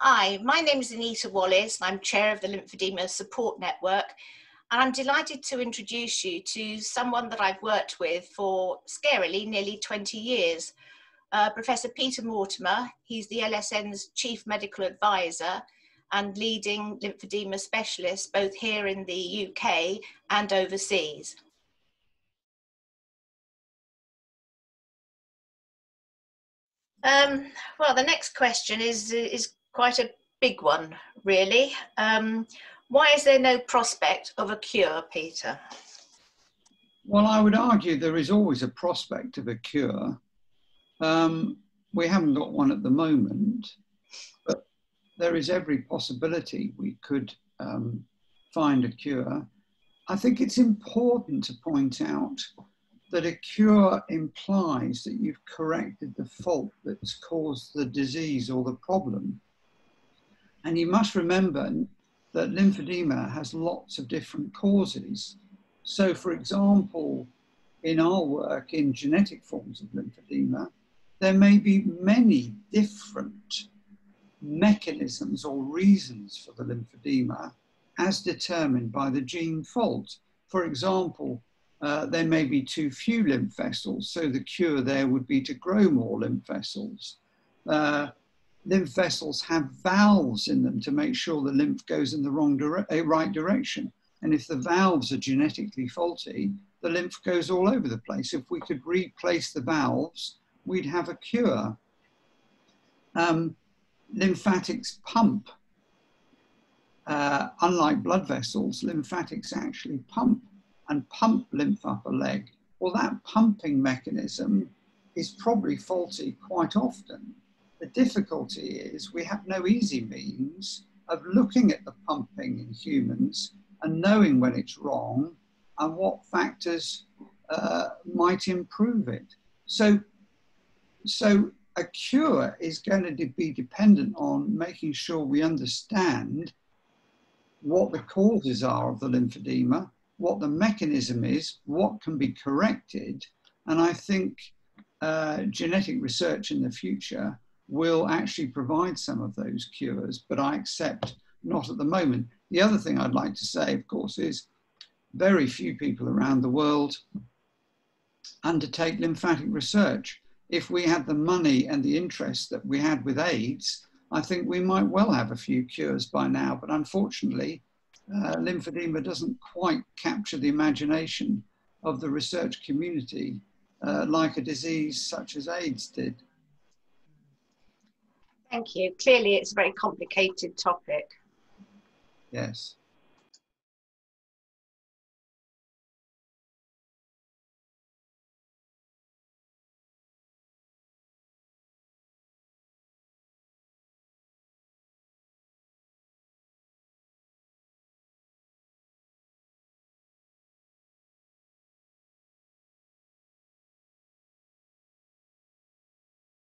Hi, my name is Anita Wallace. I'm chair of the Lymphedema Support Network, and I'm delighted to introduce you to someone that I've worked with for scarily nearly 20 years. Uh, Professor Peter Mortimer, he's the LSN's chief medical advisor and leading lymphedema specialist both here in the UK and overseas. Um, well, the next question is, is quite a big one, really. Um, why is there no prospect of a cure, Peter? Well, I would argue there is always a prospect of a cure. Um, we haven't got one at the moment, but there is every possibility we could um, find a cure. I think it's important to point out that a cure implies that you've corrected the fault that's caused the disease or the problem. And you must remember that lymphedema has lots of different causes. So, for example, in our work in genetic forms of lymphedema, there may be many different mechanisms or reasons for the lymphedema as determined by the gene fault. For example, uh, there may be too few lymph vessels, so the cure there would be to grow more lymph vessels. Uh, lymph vessels have valves in them to make sure the lymph goes in the wrong dire- uh, right direction. And if the valves are genetically faulty, the lymph goes all over the place. If we could replace the valves, we'd have a cure. Um, lymphatics pump. Uh, unlike blood vessels, lymphatics actually pump and pump lymph up a leg. Well, that pumping mechanism is probably faulty quite often. The difficulty is we have no easy means of looking at the pumping in humans and knowing when it's wrong and what factors uh, might improve it. So, so a cure is going to be dependent on making sure we understand what the causes are of the lymphedema what the mechanism is, what can be corrected, and I think uh, genetic research in the future will actually provide some of those cures, but I accept not at the moment. The other thing I'd like to say, of course, is very few people around the world undertake lymphatic research. If we had the money and the interest that we had with AIDS, I think we might well have a few cures by now, but unfortunately, uh, lymphedema doesn't quite capture the imagination of the research community uh, like a disease such as AIDS did. Thank you. Clearly, it's a very complicated topic. Yes.